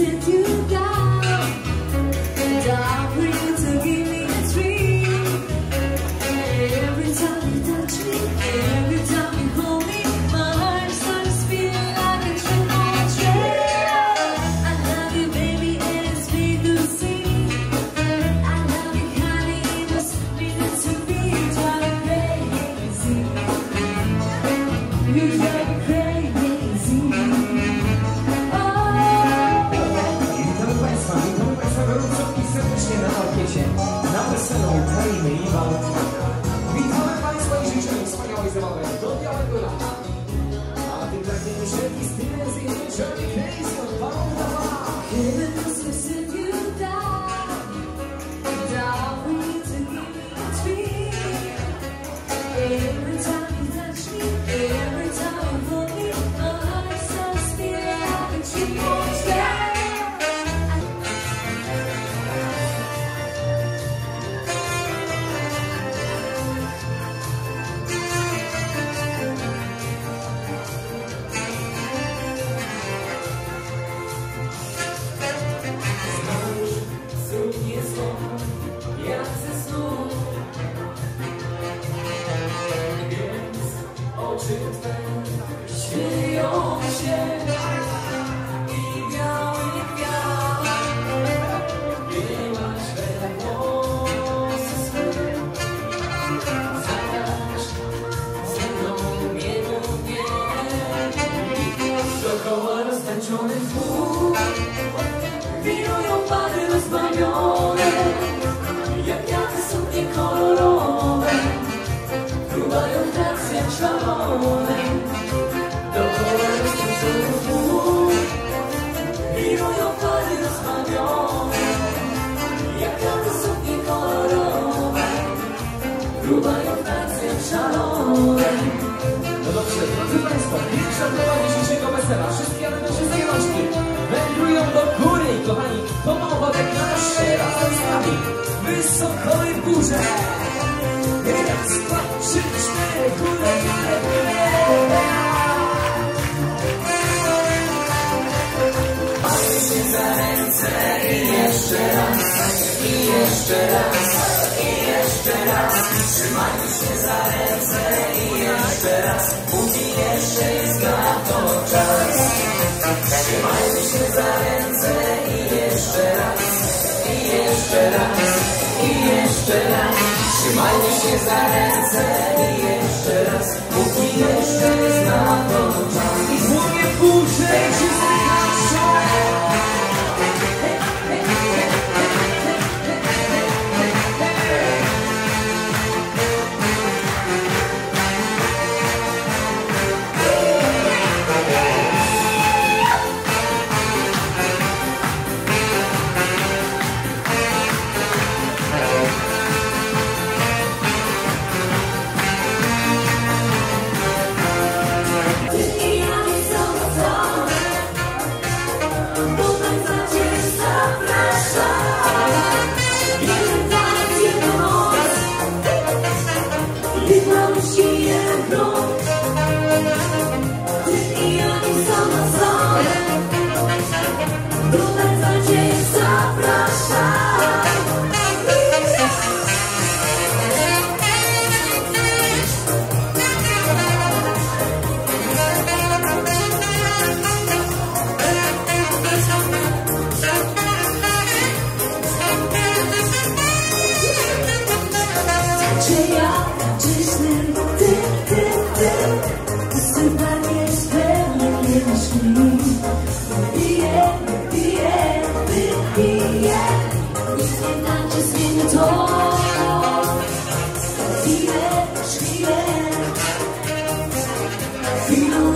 listen you. No dobrze, drodzy Państwo, pierwsza głowa dzisiejszego wesela. Wszystkie elementarzyste jednostki wędrują do góry, kochani. To ma ochotę nasze razem z nami. Wysoko i w górze. Raz, dwa, trzy, cztery, górę, górę, górę. Patrzcie za ręce i jeszcze raz, i jeszcze raz. Trzymaj się za ręce i jeszcze raz. Póki jeszcze jest na to czas Trzymaj się za ręce i jeszcze raz. I jeszcze raz, i jeszcze raz. Trzymaj się za ręce i jeszcze raz. Póki jeszcze jest na to czas I złowię puszczę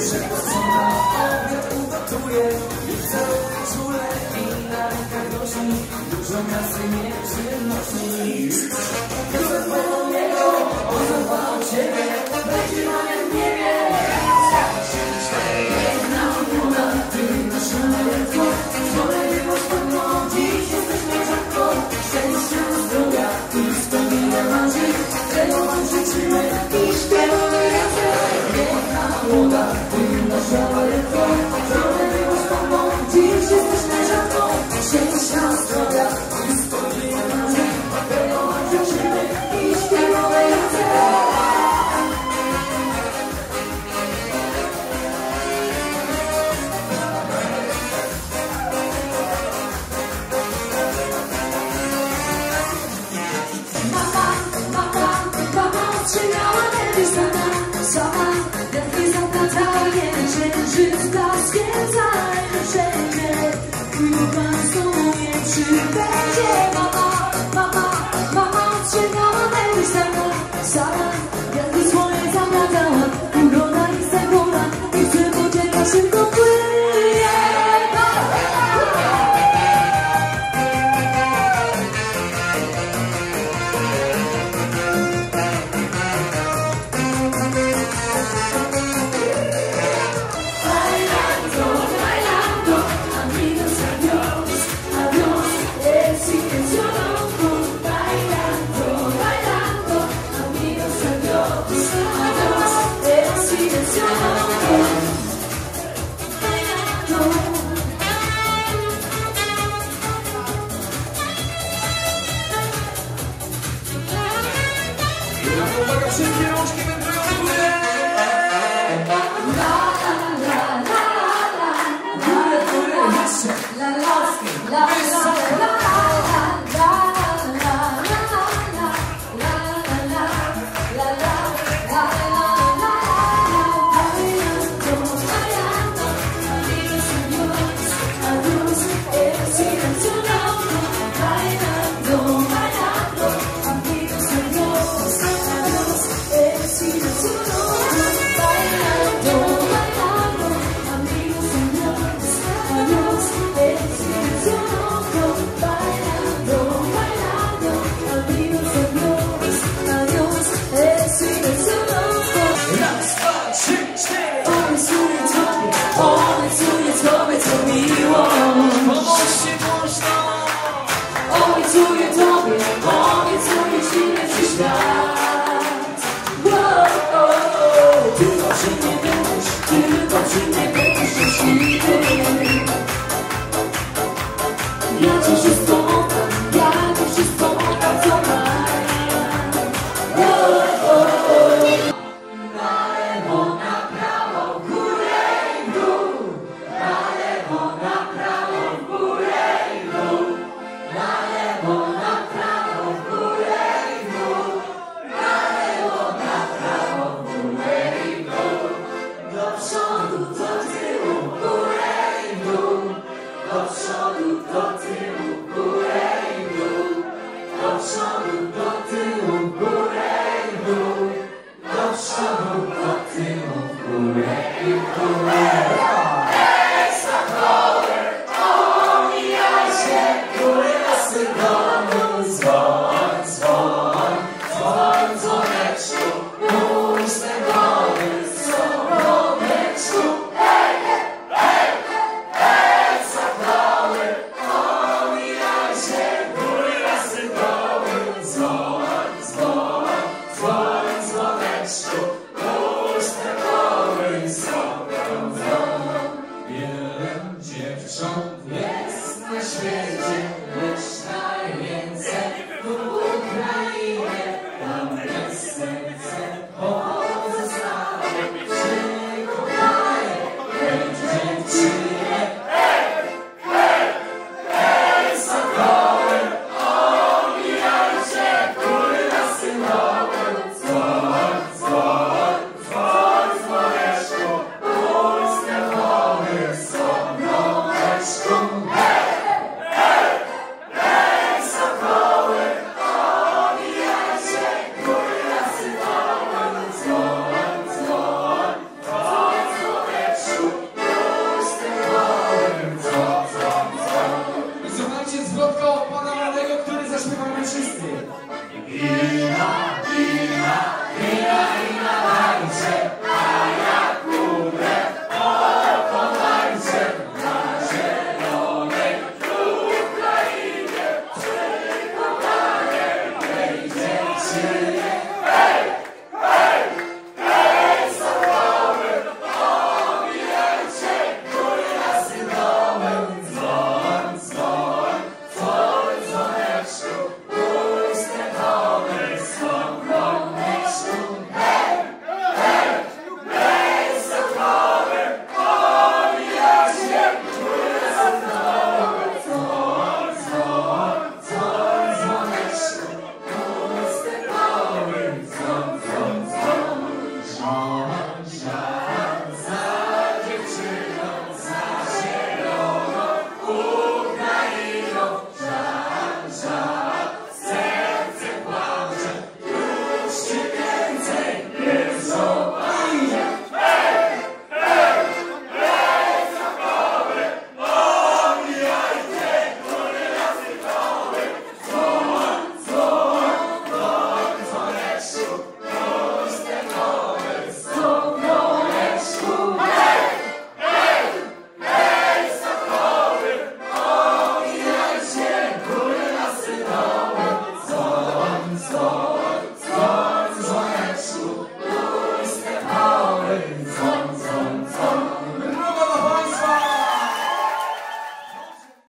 Wierzę w cuda, obiad ugotuję I chcę czule i na rękach nosi Dużo kasy nie przynosi. nic Pozerwałem niego, pozerwałem ciebie Będzie ranem w niebie Jedna ogólna, ty nasza najlepsza Wolę nie masz pod nogi, jesteś moja rzadko Szczęście zdrowia, ty spełnienia marzeń Tego marzeń te llevo